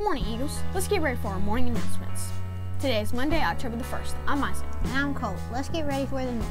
Good morning, Eagles. Let's get ready for our morning announcements. Today is Monday, October the 1st. I'm Isaac. And I'm Colt. Let's get ready for the news.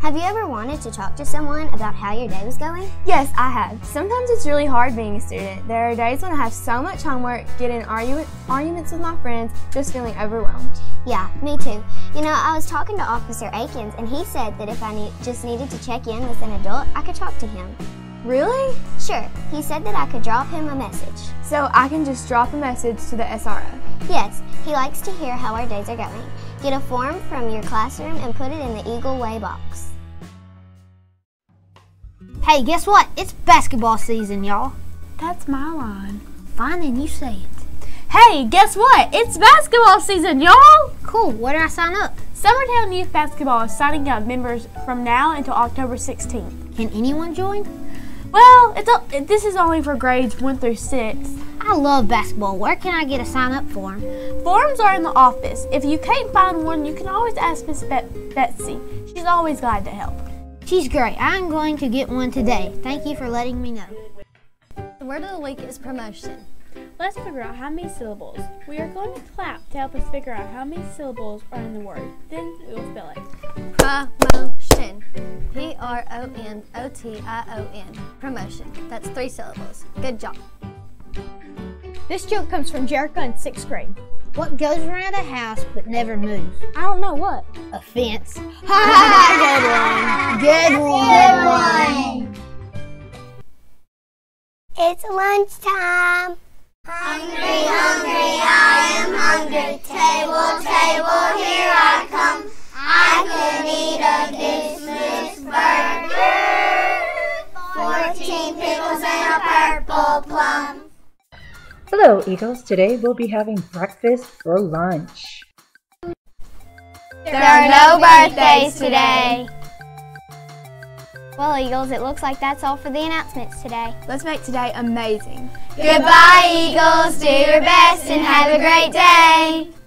Have you ever wanted to talk to someone about how your day was going? Yes, I have. Sometimes it's really hard being a student. There are days when I have so much homework, get in argument, arguments with my friends, just feeling overwhelmed. Yeah, me too. You know, I was talking to Officer Akins, and he said that if I need, just needed to check in with an adult, I could talk to him. Really? Sure. He said that I could drop him a message. So I can just drop a message to the SRO? Yes. He likes to hear how our days are going. Get a form from your classroom and put it in the Eagle Way box. Hey, guess what? It's basketball season, y'all. That's my line. Fine, then you say it. Hey, guess what? It's basketball season, y'all! Cool. Where do I sign up? Summertown Youth Basketball is signing up members from now until October 16th. Can anyone join? Well, it's a, this is only for grades 1 through 6. I love basketball. Where can I get a sign up form? Forms are in the office. If you can't find one, you can always ask Miss Be- Betsy. She's always glad to help. She's great. I'm going to get one today. Thank you for letting me know. The word of the week is promotion. Let's figure out how many syllables. We are going to clap to help us figure out how many syllables are in the word. Then we will spell it. Promotion. P R O N O T I O N. Promotion. That's three syllables. Good job. This joke comes from Jerica in sixth grade. What goes around a house but never moves? I don't know what. A fence. Ha Good one. Good one. It's lunchtime. Hungry, hungry, I am hungry. Table, table, here I come. I could eat a Christmas purple. Hello, Eagles. Today we'll be having breakfast for lunch. There are no birthdays today. Well, Eagles, it looks like that's all for the announcements today. Let's make today amazing. Goodbye, Eagles. Do your best and have a great day.